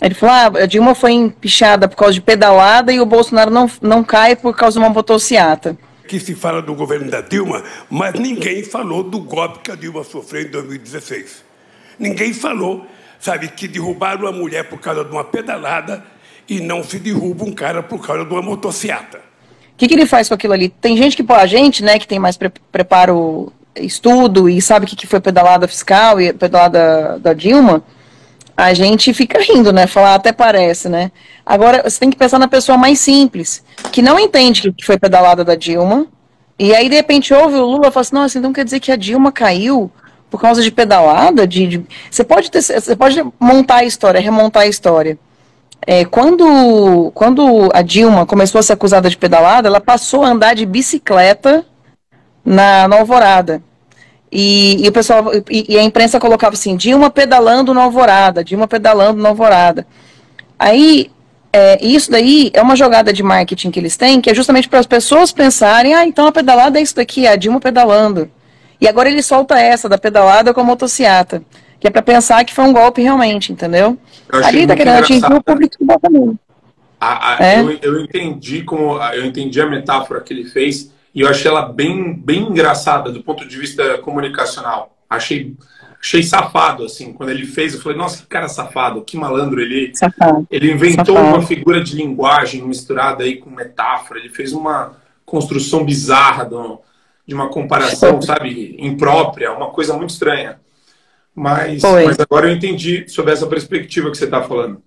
Ele falou: ah, a Dilma foi empichada por causa de pedalada e o Bolsonaro não, não cai por causa de uma motociata. Que se fala do governo da Dilma, mas ninguém falou do golpe que a Dilma sofreu em 2016. Ninguém falou, sabe, que derrubaram uma mulher por causa de uma pedalada e não se derruba um cara por causa de uma motociata. O que, que ele faz com aquilo ali? Tem gente que, pô, a gente, né, que tem mais pre preparo, estudo e sabe o que, que foi pedalada fiscal e pedalada da Dilma a gente fica rindo, né? Falar até parece, né? Agora, você tem que pensar na pessoa mais simples, que não entende que foi pedalada da Dilma, e aí, de repente, ouve o Lula e fala assim, nossa, então quer dizer que a Dilma caiu por causa de pedalada? De, de... Você, pode ter, você pode montar a história, remontar a história. É, quando, quando a Dilma começou a ser acusada de pedalada, ela passou a andar de bicicleta na, na Alvorada. E, e, o pessoal e, e, a imprensa colocava assim, Dilma pedalando na alvorada, Dilma pedalando na alvorada. Aí, é, isso daí é uma jogada de marketing que eles têm, que é justamente para as pessoas pensarem, ah, então a pedalada é isso daqui, é a Dilma pedalando. E agora ele solta essa, da pedalada com a motociata, que é para pensar que foi um golpe realmente, entendeu? Ali tá querendo atingir o público do Botafogo. É? Eu, eu entendi como eu entendi a metáfora que ele fez e eu achei ela bem, bem engraçada do ponto de vista comunicacional. Achei, achei safado, assim, quando ele fez, eu falei, nossa, que cara safado, que malandro ele. Safado. Ele inventou safado. uma figura de linguagem misturada aí com metáfora, ele fez uma construção bizarra do, de uma comparação, sabe, imprópria, uma coisa muito estranha. Mas, mas agora eu entendi sobre essa perspectiva que você está falando.